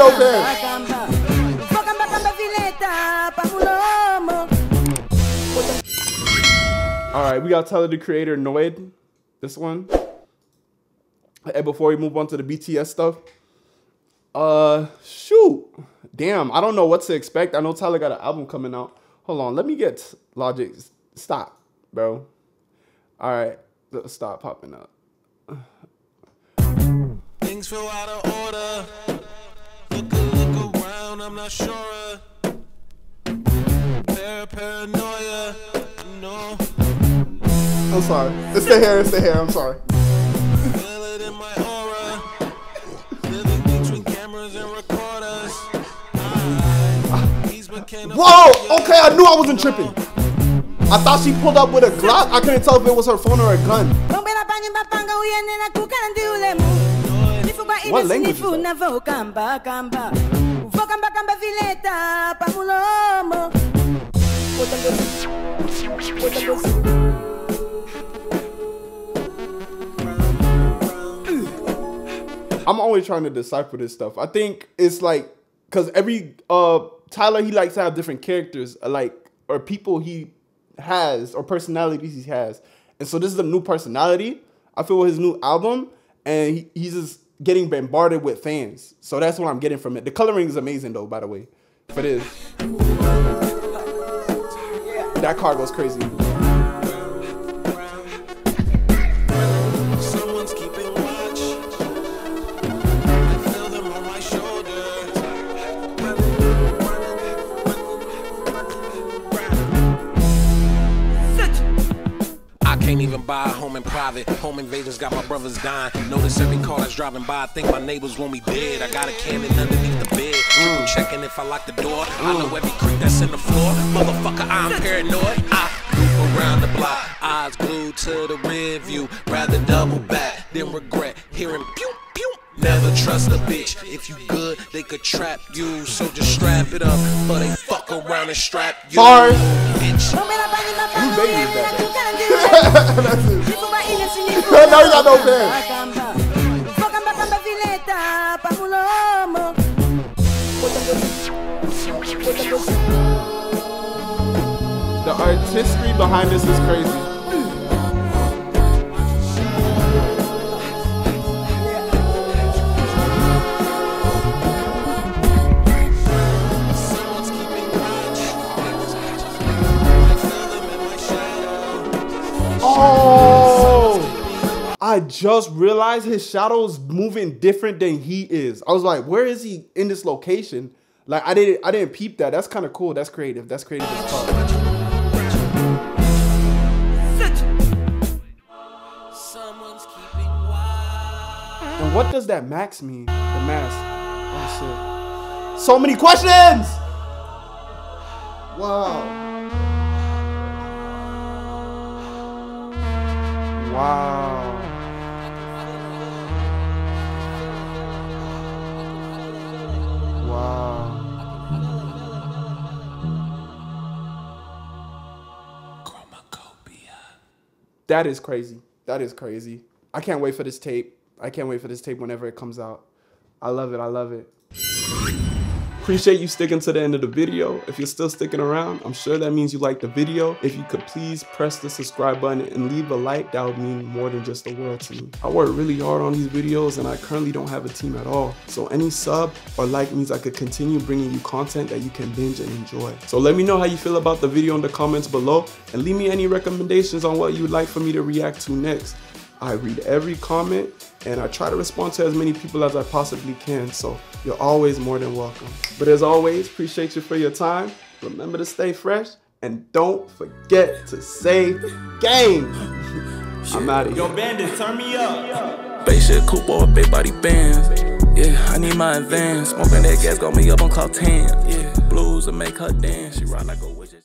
no man. All right, we got Tyler the Creator, Noid. This one. And before we move on to the BTS stuff, uh, shoot, damn, I don't know what to expect. I know Tyler got an album coming out. Hold on, let me get Logic. Stop, bro. All right, stop popping up. Things feel out of order. Look, look around, I'm not sure. paranoia, no. I'm sorry. It's the hair, it's the hair, I'm sorry. Whoa! Okay, I knew I wasn't tripping. I thought she pulled up with a Glock. I couldn't tell if it was her phone or a gun. What language is I'm always trying to decipher this stuff. I think it's like because every uh Tyler he likes to have different characters, uh, like or people he has or personalities he has, and so this is a new personality. I feel with his new album, and he, he's just getting bombarded with fans. So that's what I'm getting from it. The coloring is amazing though, by the way. If it is, that car goes crazy. Home in. Home invasions got my brothers dying. Notice every car that's driving by. I think my neighbors want me dead. I got a cannon underneath the bed. Mm. checking if I lock the door. I know every creak that's in the floor. Motherfucker, I'm paranoid. I loop around the block. Eyes glued to the rear view. Rather double back than regret hearing pew pew. Never trust a bitch. If you good, they could trap you. So just strap it up. But they fuck around and strap you. Bars. Bitch. You baby that. That's it. now you got no pants. The artistry behind this is crazy. I just realized his shadow's moving different than he is. I was like, where is he in this location? Like I didn't I didn't peep that. That's kind of cool. That's creative. That's creative as fuck. And what does that max mean? The mask. Oh shit. So many questions! Wow. Wow. That is crazy. That is crazy. I can't wait for this tape. I can't wait for this tape whenever it comes out. I love it. I love it. Appreciate you sticking to the end of the video. If you're still sticking around, I'm sure that means you like the video. If you could please press the subscribe button and leave a like, that would mean more than just the world to me. I work really hard on these videos and I currently don't have a team at all. So any sub or like means I could continue bringing you content that you can binge and enjoy. So let me know how you feel about the video in the comments below and leave me any recommendations on what you would like for me to react to next. I read every comment and I try to respond to as many people as I possibly can. So you're always more than welcome. But as always, appreciate you for your time. Remember to stay fresh and don't forget to save game. I'm out of here. Yo, bandit, turn me up. Spaceship coupe or big body bands. Yeah, I need my advance. Smoking that gas got me up on cloud 10. Yeah, blues and make her dance. She ride like a witch.